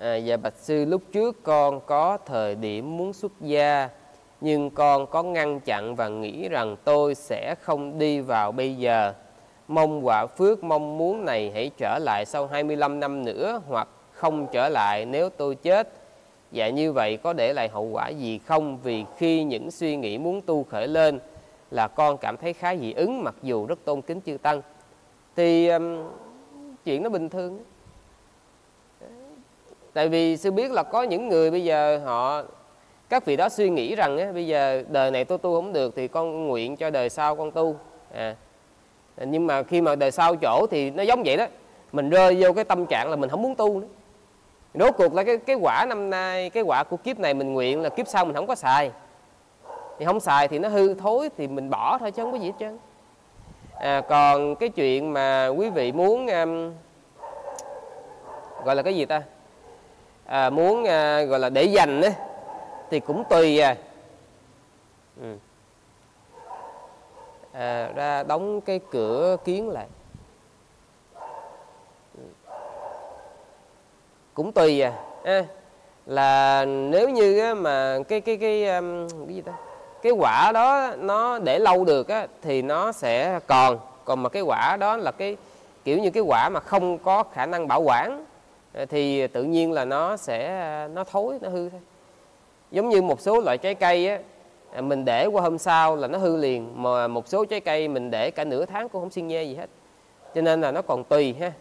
à, dạ bạch sư lúc trước con có thời điểm muốn xuất gia nhưng con có ngăn chặn và nghĩ rằng tôi sẽ không đi vào bây giờ. Mong quả phước mong muốn này hãy trở lại sau 25 năm nữa hoặc không trở lại nếu tôi chết. Dạ như vậy có để lại hậu quả gì không? Vì khi những suy nghĩ muốn tu khởi lên là con cảm thấy khá dị ứng mặc dù rất tôn kính chư tăng. Thì um, chuyện nó bình thường tại vì sư biết là có những người bây giờ họ các vị đó suy nghĩ rằng á, bây giờ đời này tôi tu không được thì con nguyện cho đời sau con tu. À nhưng mà khi mà đời sau chỗ thì nó giống vậy đó. Mình rơi vô cái tâm trạng là mình không muốn tu nữa. Rốt cuộc là cái cái quả năm nay cái quả của kiếp này mình nguyện là kiếp sau mình không có xài. Thì không xài thì nó hư thối thì mình bỏ thôi chứ không có gì hết trơn. À, còn cái chuyện mà quý vị muốn um, gọi là cái gì ta? À, muốn à, gọi là để dành ấy, thì cũng tùy à, ừ. à ra đóng cái cửa kiến lại. Ừ. cũng tùy à, à là nếu như mà cái cái cái um, cái gì ta? Cái quả đó nó để lâu được á, thì nó sẽ còn. Còn mà cái quả đó là cái kiểu như cái quả mà không có khả năng bảo quản. Ờ, thì tự nhiên là nó sẽ, nó thối, nó hư thôi. Giống như một số loại trái cây á à, mình để qua hôm sau là nó hư liền, mà một số trái cây mình để cả nửa tháng cũng không xin nhê gì hết. Cho nên là nó còn tùy ha.